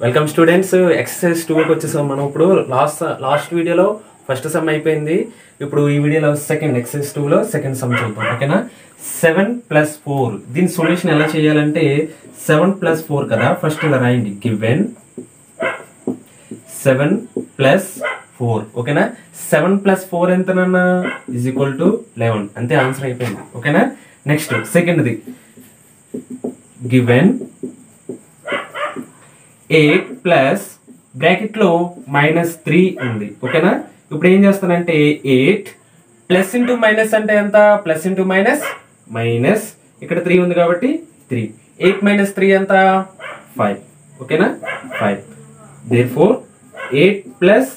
Welcome students exercise టూకి వచ్చేసాం మనం ఇప్పుడు. లాస్ట్ లాస్ట్ వీడియోలో ఫస్ట్ సమ్ అయిపోయింది. ఇప్పుడు ఈ వీడియోలో సెకండ్ ఎక్సర్సైజ్ టూలో సెకండ్ సమ్ చూద్దాం ఓకేనా సెవెన్ ప్లస్ ఫోర్ దీని సొల్యూషన్ ఎలా చేయాలంటే సెవెన్ ప్లస్ ఫోర్ కదా? ఫస్ట్ ఇలా రాయండి. గివెన్ సెవెన్ ప్లస్ ఫోర్ ఓకేనా సెవెన్ ప్లస్ ఫోర్ ఎంతనన్నా ఈజ్ ఈక్వల్ టు లెవెన్ అంతే ఆన్సర్ అయిపోయింది ఓకేనా నెక్స్ట్ సెకండ్ది గివెన్ ఎయిట్ ప్లస్ బ్రాకెట్లో మైనస్ త్రీ ఉంది. ఓకేనా? ఇప్పుడు ఏం చేస్తానంటే ఎయిట్ ప్లస్ ఇంటూ మైనస్ అంటే ఎంత? Plus into minus minus. ఇక్కడ త్రీ ఉంది కాబట్టి త్రీ. ఎయిట్ మైనస్ త్రీ ఎంత? ఫైవ్. ఓకేనా? Five. Therefore eight plus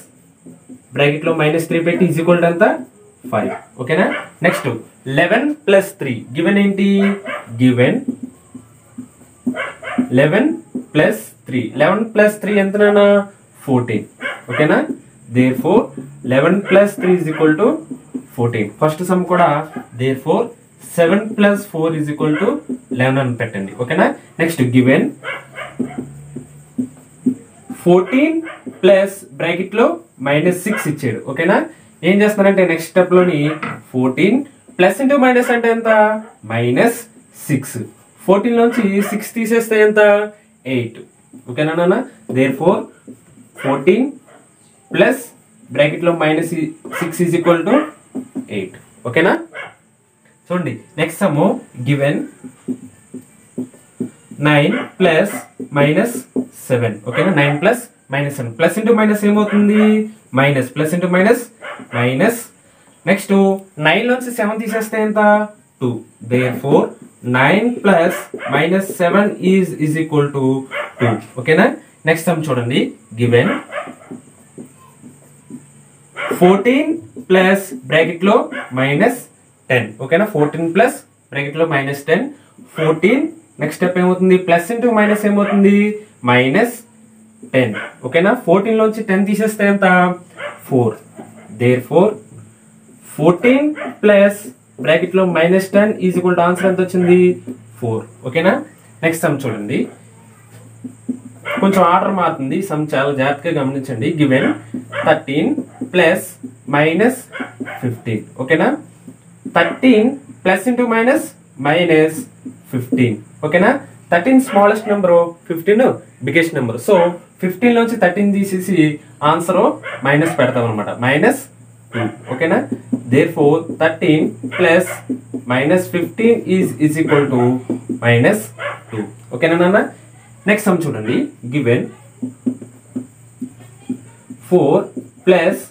బ్రాకెట్లో మైనస్ త్రీ పెట్టి ఈజ్ ఈక్వల్ ఎంత? ఫైవ్. ఓకేనా? Next eleven plus three. Given ఏంటి? Given eleven plus three eleven plus three ఎంత నానా ఫోర్టీన్ ఓకేనా? Therefore eleven plus three is equal to fourteen first sum కూడా therefore seven plus four is equal to eleven అని పెట్టండి. ఓకేనా? Next given fourteen plus బ్రాకెట్లో minus six ఇచ్చాడు. ఓకేనా? ఏం చేస్తున్నారంటే నెక్స్ట్ స్టెప్లోని ఫోర్టీన్ ప్లస్ ఇంటూ మైనస్ అంటే ఎంత? మైనస్ సిక్స్ ఫోర్టీన్ నుంచి సిక్స్ తీసేస్తే ఎంత? ఎయిట్ ఓకేనా నాన్న దేర్ ఫోర్ ఫోర్టీన్ ప్లస్ బ్రాకెట్లో minus six is equal to eight ఓకేనా చూడండి next sum given nine plus minus seven ఓకేనా nine plus minus seven plus into minus ఏమవుతుంది? Minus plus into minus minus next nine నుంచి seven తీసేస్తే ఎంత? Two therefore nine plus minus seven is is equal to two ఓకేనా next sum చూడండి. Given fourteen plus బ్రాకెట్లో minus ten ఓకేనా fourteen plus బ్రాకెట్లో minus ten fourteen next step ఏమవుతుంది? Plus into minus ఏమవుతుంది? మైనస్ టెన్ ఓకేనా ఫోర్టీన్ లోంచి ten తీసేస్తే ఎంత? Four therefore fourteen plus బ్రాకెట్లో minus ten is equal to answer ఎంత వచ్చింది? ఫోర్ ఓకేనా నెక్స్ట్ సమ్ చూడండి. కొంచెం ఆర్డర్ మారుతుంది. సమ్ చాలా జాగ్రత్తగా గమనించండి. Given thirteen plus minus fifteen. ఓకేనా? Thirteen plus into minus minus fifteen. ఓకేనా? Thirteen smallest number fifteen biggest number. So fifteen నుంచి థర్టీన్ తీసేసి ఆన్సర్ మైనస్ పెడతాం అనమాట మైనస్ టూ. ఓకేనా? Therefore thirteen plus minus fifteen is is equal to minus two. ఓకేనా నాన్న? Next sum చూడండి. Given four plus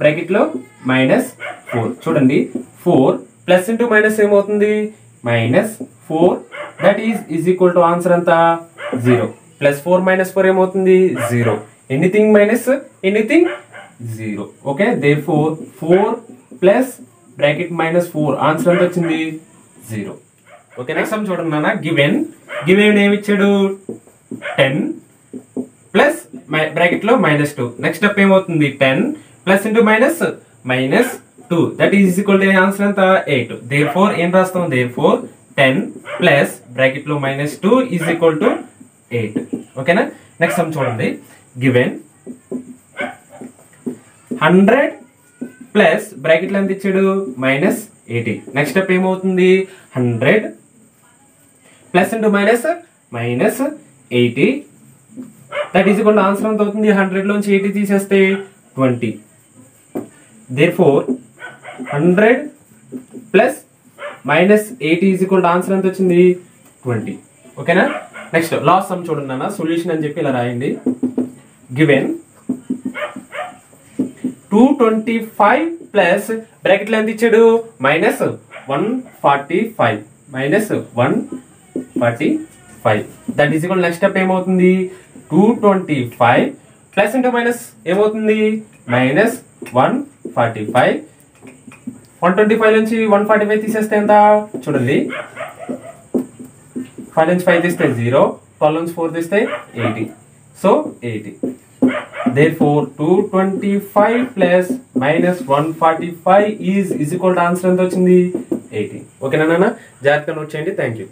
బ్రాకెట్లో మైనస్ ఫోర్ చూడండి. ఫోర్ ప్లస్ ఇంటూ మైనస్ ఏమవుతుంది? Minus four that is is equal to answer అంతా zero plus four minus four ఏమవుతుంది? Zero anything minus anything zero okay therefore four plus bracket minus four answer ఎంత వచ్చింది? Zero okay next sum చూడండి నాన్న. Given given ఏమి ఇచ్చాడు? Ten plus బ్రాకెట్లో minus two. Next step ఏమవుతుంది? Ten plus into minus minus two. That is equal to answer ఎంత eight. Therefore ఏం రాస్తాం? దేర్ ఫోర్ టెన్ ప్లస్ బ్రాకెట్లో minus two is equal to eight. ఓకేనా? Next sum చూడండి. Given hundred plus బ్రాకెట్లో ఎంత ఇచ్చాడు? Minus eighty. నెక్స్ట్ స్టెప్ ఏమవుతుంది? Hundred plus into minus minus eighty. That is equal answer ఎంత అవుతుంది? హండ్రెడ్లోంచి ఎయిటీ తీసేస్తే twenty. Therefore hundred plus minus eighty is equal answer ఎంత వచ్చింది? ట్వంటీ. ఓకేనా నెక్స్ట్ లాస్ట్ సమ్ చూడండి నాన్న. సొల్యూషన్ అని చెప్పి ఇలా రాయండి. Given two twenty five plus బ్రాకెట్లో ఎంత ఇచ్చాడు. Minus one forty five minus one forty five that is equal next step ఏమవుతుంది? Two twenty five plus into minus ఏమవుతుంది? Minus one forty five one twenty five నుంచి one forty five తీసేస్తే ఎంత? చూడండి. Five నుంచి ఫైవ్ తీస్తే zero twelve నుంచి four తీస్తే eighty so eighty there four two twenty five plus minus one forty five is is equal answer ఎంత వచ్చింది? ఎయిటీ ఓకేనా నాన్న జాగ్రత్తగా నోట్ చేయండి. Thank you